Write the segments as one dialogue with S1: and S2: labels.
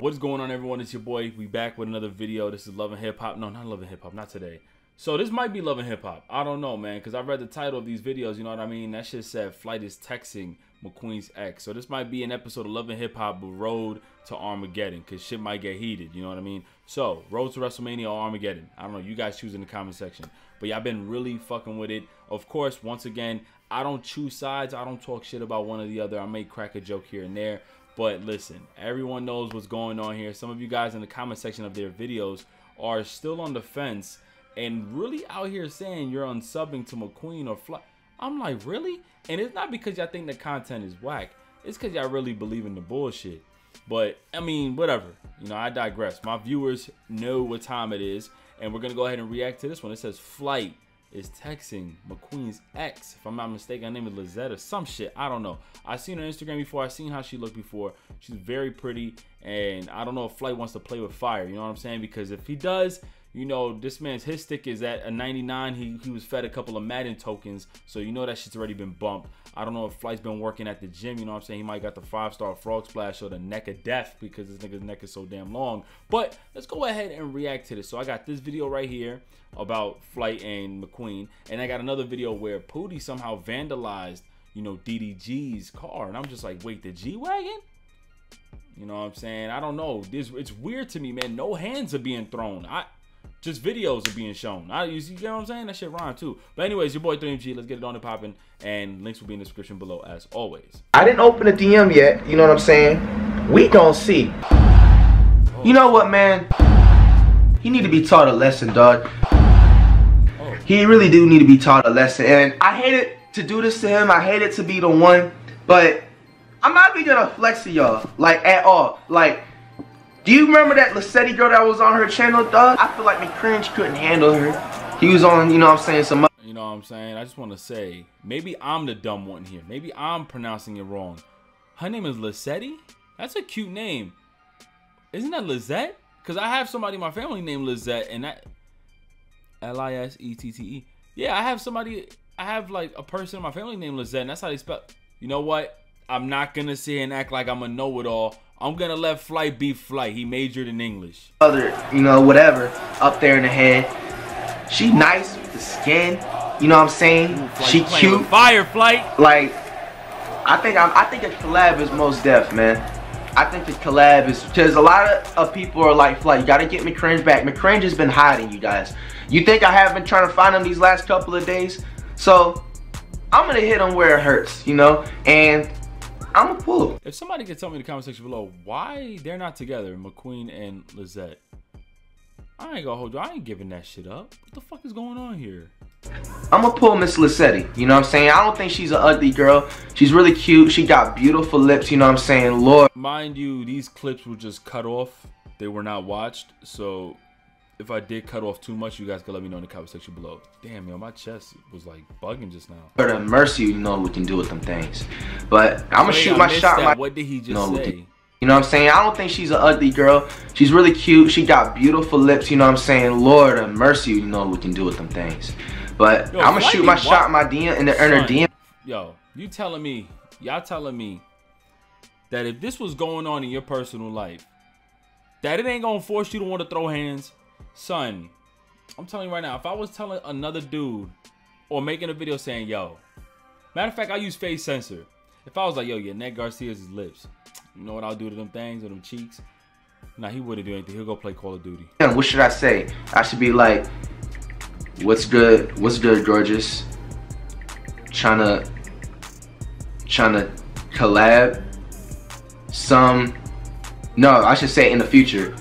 S1: What is going on, everyone? It's your boy. We back with another video. This is Love and Hip Hop. No, not Love and Hip Hop. Not today. So this might be Love and Hip Hop. I don't know, man, because I read the title of these videos. You know what I mean? That shit said Flight is texting McQueen's ex. So this might be an episode of Love and Hip Hop, Road to Armageddon, because shit might get heated. You know what I mean? So Road to WrestleMania or Armageddon. I don't know. You guys choose in the comment section. But y'all been really fucking with it. Of course, once again, I don't choose sides. I don't talk shit about one or the other. I may crack a joke here and there. But listen, everyone knows what's going on here. Some of you guys in the comment section of their videos are still on the fence and really out here saying you're unsubbing to McQueen or Fly. I'm like, really? And it's not because y'all think the content is whack. It's because y'all really believe in the bullshit. But, I mean, whatever. You know, I digress. My viewers know what time it is. And we're going to go ahead and react to this one. It says Flight is texting McQueen's ex. If I'm not mistaken, her name is Lizette or some shit. I don't know. I seen her Instagram before. I seen how she looked before. She's very pretty, and I don't know if Flight wants to play with fire. You know what I'm saying? Because if he does, you know, this man's his stick is at a 99. He he was fed a couple of Madden tokens, so you know that shit's already been bumped. I don't know if Flight's been working at the gym. You know what I'm saying? He might got the five star frog splash or the neck of death because this nigga's neck is so damn long. But let's go ahead and react to this. So I got this video right here about Flight and McQueen, and I got another video where Pootie somehow vandalized, you know, DDG's car, and I'm just like, wait, the G wagon? You know what I'm saying? I don't know. This it's weird to me, man. No hands are being thrown. I just videos are being shown. I you, you get what I'm saying? That shit rhyme too. But anyways, your boy 3MG. Let's get it on and popping. And links will be in the description below as always.
S2: I didn't open the DM yet. You know what I'm saying? We don't see. You know what, man? He need to be taught a lesson, dog.
S1: Oh.
S2: He really do need to be taught a lesson. And I hated to do this to him. I hated to be the one. But I'm not even gonna flex to y'all. Like, at all. Like, do you remember that Lissetti girl that was on her channel, dog? I feel like McCringe couldn't handle her. He was on, you know what I'm saying, some
S1: You know what I'm saying? I just want to say, maybe I'm the dumb one here. Maybe I'm pronouncing it wrong. Her name is Lissetti? That's a cute name. Isn't that Lizette? Because I have somebody in my family named Lizette, and that L-I-S-E-T-T-E. Yeah, I have somebody, I have like a person in my family named Lizette, and that's how they spell. You know what? I'm not gonna sit here and act like I'm a know-it-all. I'm gonna let Flight be Flight. He majored in English.
S2: other, you know, whatever, up there in the head. She nice with the skin. You know what I'm saying?
S1: Flight
S2: she cute.
S1: Fire Flight.
S2: Like, I think I'm, I think a collab is most def, man. I think the collab is because a lot of, of people are like, "Flight, you gotta get McCringe back." McCringe has been hiding, you guys. You think I have been trying to find him these last couple of days? So I'm gonna hit him where it hurts, you know, and I'm gonna pull him.
S1: If somebody could tell me in the comment section below why they're not together, McQueen and Lizette, I ain't gonna hold you. I ain't giving that shit up. What the fuck is going on here?
S2: I'm gonna pull Miss Lissetti. You know what I'm saying? I don't think she's an ugly girl. She's really cute. She got beautiful lips. You know what I'm saying? Lord.
S1: Mind you, these clips were just cut off. They were not watched. So if I did cut off too much, you guys can let me know in the comment section below. Damn, yo, my chest was like bugging just now.
S2: Lord have mercy, you know we can do with them things. But I'm gonna shoot
S1: I
S2: my shot.
S1: that. What did he just
S2: No,
S1: say?
S2: you know what I'm saying? I don't think she's an ugly girl. She's really cute. She got beautiful lips. You know what I'm saying? Lord have mercy, you know what we can do with them things. But
S1: Yo,
S2: I'm gonna shoot my shot my DM in the earner
S1: Son,
S2: DM.
S1: Yo, you telling me, y'all telling me that if this was going on in your personal life, that it ain't gonna force you to want to throw hands? Son, I'm telling you right now, if I was telling another dude or making a video saying, yo, matter of fact, I use face sensor. If I was like, yo, yeah, Ned Garcia's his lips. You know what I'll do to them things or them cheeks? Nah, he wouldn't do anything. He'll go play Call of Duty.
S2: What should I say? I should be like, what's good? What's good, gorgeous? Trying to, trying to collab some. No, I should say in the future.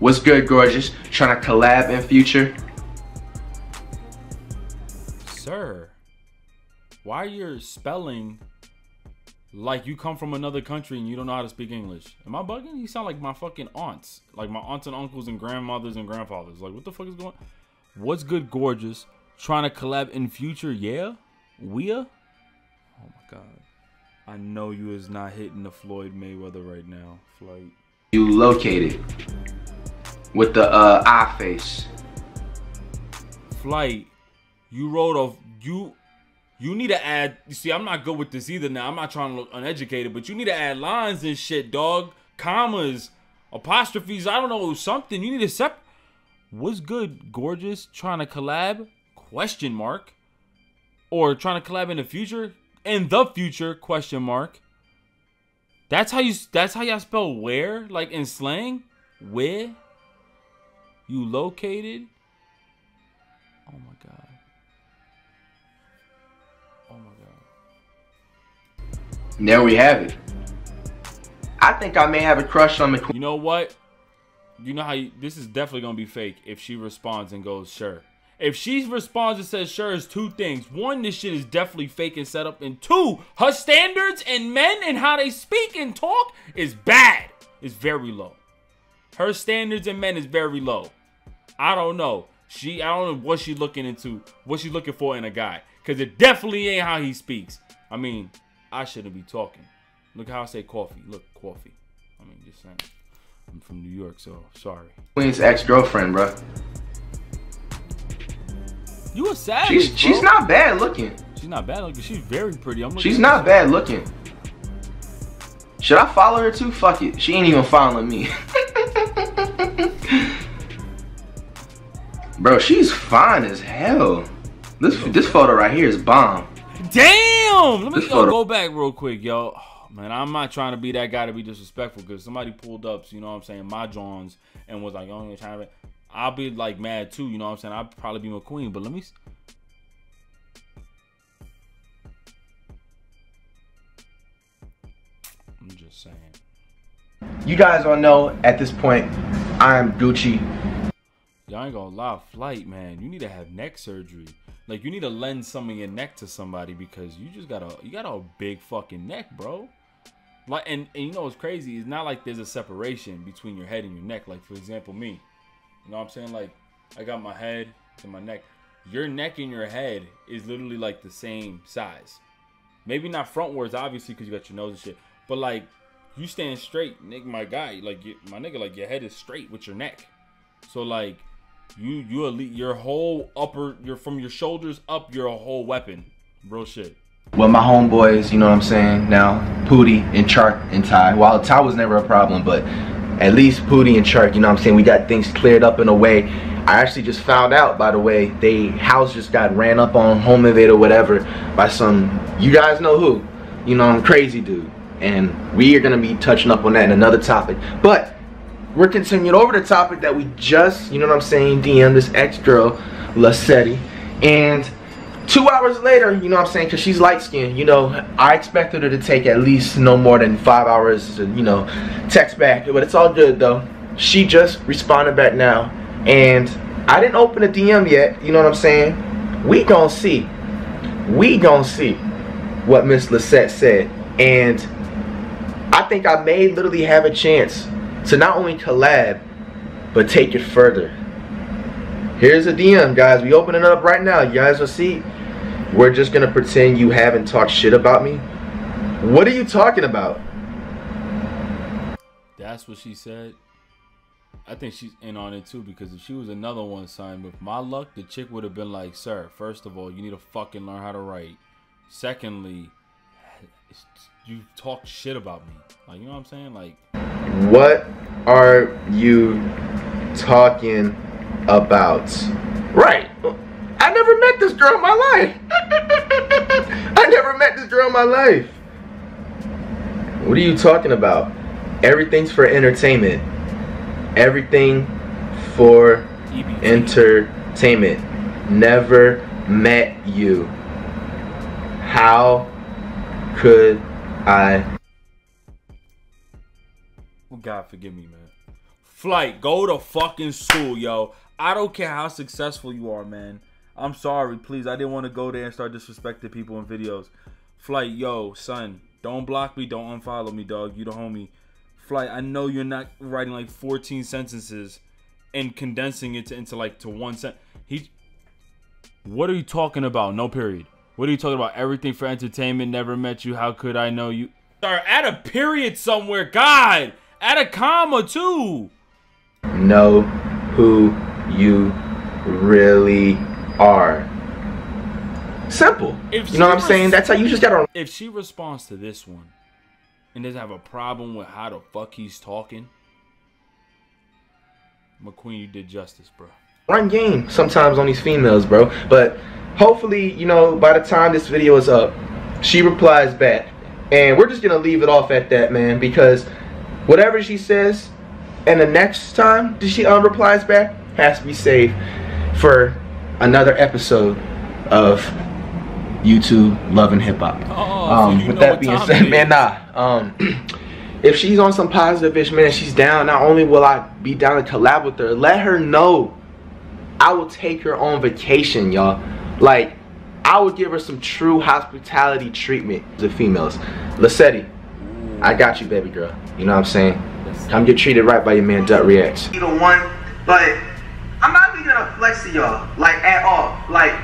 S2: What's good, gorgeous? Trying to collab in future.
S1: Sir, why you're spelling like you come from another country and you don't know how to speak English? Am I bugging? You sound like my fucking aunts, like my aunts and uncles and grandmothers and grandfathers. Like, what the fuck is going? What's good, gorgeous? Trying to collab in future? Yeah, we are. Oh my god, I know you is not hitting the Floyd Mayweather right now, flight.
S2: You located with the uh, eye face.
S1: flight, you wrote off you you need to add you see I'm not good with this either now. I'm not trying to look uneducated, but you need to add lines and shit, dog. Commas. Apostrophes, I don't know, something. You need to sep. What's good, gorgeous? Trying to collab? Question mark. Or trying to collab in the future? In the future? Question mark. That's how you. That's how y'all spell where, like in slang. Where you located? Oh my god. Oh my god.
S2: There we have it. I think I may have a crush on McQueen.
S1: You know what? You know how you, this is definitely gonna be fake if she responds and goes sure. If she responds and says sure, is two things. One, this shit is definitely fake and set up. And two, her standards and men and how they speak and talk is bad. Is very low. Her standards in men is very low. I don't know. She I don't know what she's looking into, what she's looking for in a guy. Cause it definitely ain't how he speaks. I mean, I shouldn't be talking. Look how I say coffee. Look, coffee. I mean, just saying. I'm from New York, so sorry.
S2: Queen's ex-girlfriend, bro.
S1: You a savage.
S2: She's
S1: bro.
S2: she's not bad looking.
S1: She's not bad looking. She's very pretty. I'm looking
S2: She's not bad looking. Should I follow her too? Fuck it. She ain't even following me. Bro, she's fine as hell. This this photo right here is bomb.
S1: Damn! Let me
S2: This
S1: yo,
S2: photo-
S1: go back real quick, yo. Oh, man, I'm not trying to be that guy to be disrespectful because somebody pulled up, you know what I'm saying, my Johns and was like, "Oh, you're trying to." I'll be like mad too, you know what I'm saying. I'll probably be McQueen, but let me. I'm just saying.
S2: You guys all know at this point, I'm Gucci.
S1: Y'all ain't gonna lie, flight, man. You need to have neck surgery. Like you need to lend some of your neck to somebody because you just got a you got a big fucking neck, bro. Like and, and you know what's crazy? It's not like there's a separation between your head and your neck. Like for example, me. You know what I'm saying? Like I got my head and my neck. Your neck and your head is literally like the same size. Maybe not frontwards, obviously, because you got your nose and shit. But like you stand straight, nigga, my guy. Like you, my nigga, like your head is straight with your neck. So like you you elite your whole upper you're from your shoulders up you're a whole weapon. Real shit.
S2: Well, my homeboys, you know what I'm saying? Now, Pootie and Chark and Ty. While Ty was never a problem, but at least Pootie and Chark, you know what I'm saying? We got things cleared up in a way. I actually just found out, by the way, they house just got ran up on home invader whatever by some you guys know who. You know, I'm crazy dude. And we are gonna be touching up on that in another topic. But we're continuing over the topic that we just, you know what I'm saying, DM this ex-girl, Lassetti. And two hours later, you know what I'm saying, because she's light skinned, you know, I expected her to take at least no more than five hours to, you know, text back. But it's all good though. She just responded back now. And I didn't open a DM yet, you know what I'm saying? We gon' see. We gon' see what Miss Lisette said. And I think I may literally have a chance to not only collab, but take it further. Here's a DM, guys. We opening it up right now. You guys will see. We're just gonna pretend you haven't talked shit about me. What are you talking about?
S1: That's what she said. I think she's in on it too because if she was another one signed with my luck, the chick would have been like, "Sir, first of all, you need to fucking learn how to write. Secondly, you talk shit about me. Like, you know what I'm saying? Like,
S2: What are you talking about? Right. I never met this girl in my life. I never met this girl in my life. What are you talking about? Everything's for entertainment. Everything for entertainment. Never met you. How could I?
S1: God forgive me, man. Flight, go to fucking school, yo. I don't care how successful you are, man. I'm sorry, please. I didn't want to go there and start disrespecting people in videos. Flight, yo, son, don't block me, don't unfollow me, dog. You the homie. Flight, I know you're not writing like 14 sentences and condensing it to, into like to one sentence. He, what are you talking about? No period. What are you talking about? Everything for entertainment. Never met you. How could I know you? Sorry, add a period somewhere. God, add a comma too.
S2: know who you really are. Simple.
S1: If
S2: you know what I'm saying? That's how you just gotta.
S1: If she responds to this one and doesn't have a problem with how the fuck he's talking, McQueen, you did justice, bro.
S2: Run game sometimes on these females, bro. But hopefully, you know, by the time this video is up, she replies back. And we're just gonna leave it off at that, man, because whatever she says, and the next time that she unreplies back has to be saved for another episode of YouTube Love and Hip Hop.
S1: Oh,
S2: um,
S1: so
S2: with that being said, man, nah. Um, if she's on some positive ish, man, she's down. Not only will I be down to collab with her, let her know I will take her on vacation, y'all. Like, I would give her some true hospitality treatment to females. Lacetti, I got you, baby girl. You know what I'm saying? Come get treated right by your man Dut Reacts. The one, but I'm not even gonna flex to y'all, like at all. Like,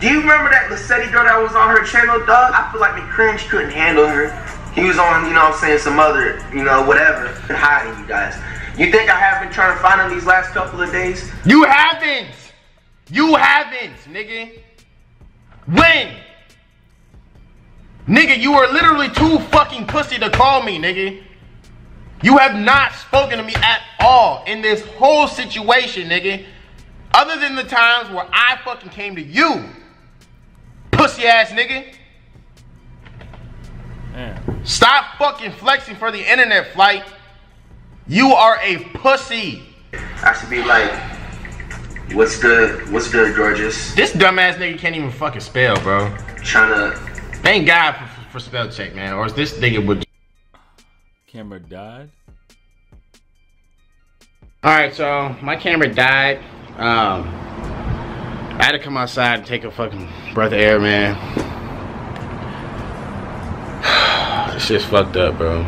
S2: do you remember that Lacetti girl that was on her channel, dog? I feel like McCringe couldn't handle her. He was on, you know what I'm saying, some other, you know, whatever, hiding you guys. You think I have been trying to find him these last couple of days?
S3: You haven't. You haven't, nigga. When? Nigga, you are literally too fucking pussy to call me, nigga. You have not spoken to me at all in this whole situation, nigga. Other than the times where I fucking came to you. Pussy ass nigga.
S1: Man,
S3: Stop fucking flexing for the internet flight. You are a pussy.
S2: I should be like, what's good, what's good, Gorgeous?
S3: This dumbass nigga can't even fucking spell, bro.
S2: Trying to
S3: Thank God for, for spell check, man. Or is this nigga would.
S1: Camera died.
S3: All right, so my camera died. Um, I had to come outside and take a fucking breath of air, man. this shit's fucked up, bro.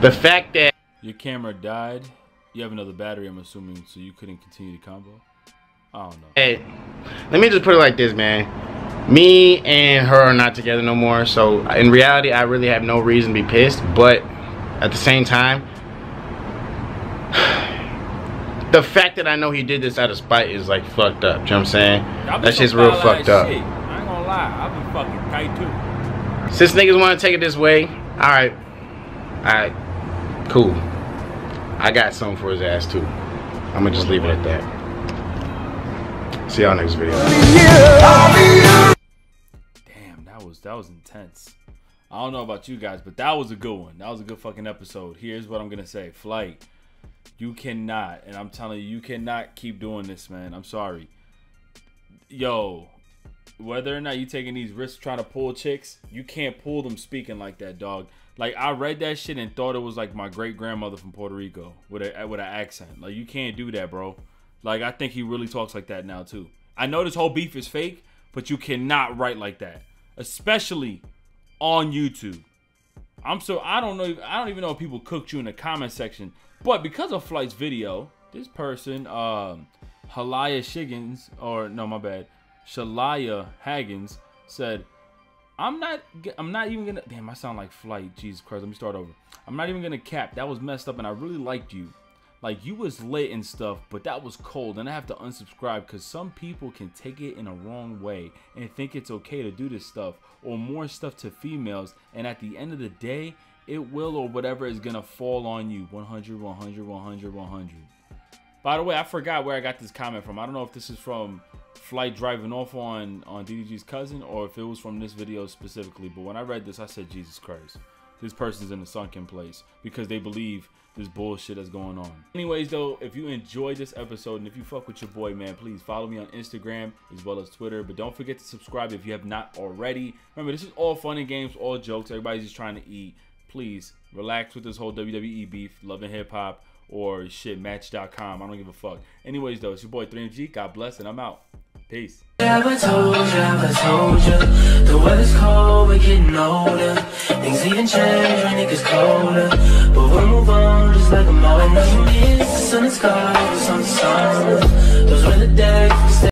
S3: The fact that
S1: Your camera died. You have another battery, I'm assuming, so you couldn't continue the combo. I don't know.
S3: Hey, let me just put it like this, man. Me and her are not together no more. So in reality, I really have no reason to be pissed. But at the same time, the fact that I know he did this out of spite is like fucked up. You know what I'm saying? That shit's real fucked up.
S1: Shit. I ain't gonna lie, I've been fucking tight too.
S3: Since niggas want to take it this way, all right, all right, cool. I got something for his ass too. I'm gonna just leave it at that. See y'all next video.
S1: Damn, that was that was intense. I don't know about you guys, but that was a good one. That was a good fucking episode. Here's what I'm gonna say, Flight. You cannot, and I'm telling you, you cannot keep doing this, man. I'm sorry. Yo, whether or not you taking these risks trying to pull chicks, you can't pull them speaking like that, dog. Like I read that shit and thought it was like my great grandmother from Puerto Rico with a with an accent. Like you can't do that, bro. Like I think he really talks like that now too. I know this whole beef is fake, but you cannot write like that, especially on YouTube. I'm so I don't know I don't even know if people cooked you in the comment section, but because of Flight's video, this person, um, Halaya Shiggins, or no, my bad, Shalaya Haggins said, "I'm not, I'm not even gonna. Damn, I sound like Flight. Jesus Christ, let me start over. I'm not even gonna cap. That was messed up, and I really liked you. Like you was lit and stuff, but that was cold, and I have to unsubscribe because some people can take it in a wrong way and think it's okay to do this stuff or more stuff to females, and at the end of the day, it will or whatever is gonna fall on you. 100, 100, 100, 100. By the way, I forgot where I got this comment from. I don't know if this is from Flight driving off on on DDG's cousin or if it was from this video specifically. But when I read this, I said, Jesus Christ, this person's in a sunken place because they believe this bullshit that's going on. Anyways, though, if you enjoyed this episode and if you fuck with your boy, man, please follow me on Instagram as well as Twitter. But don't forget to subscribe if you have not already. Remember, this is all fun and games, all jokes. Everybody's just trying to eat. Please relax with this whole WWE beef, love and hip hop, or shit, match.com. I don't give a fuck. Anyways, though, it's your boy 3MG. God bless, and I'm out. Peace.
S4: Never told you, never told you The weather's cold, we're getting older. Things even change when it gets colder. But we'll move on just like a moment The sun and skies, the sun, the sun Those were the days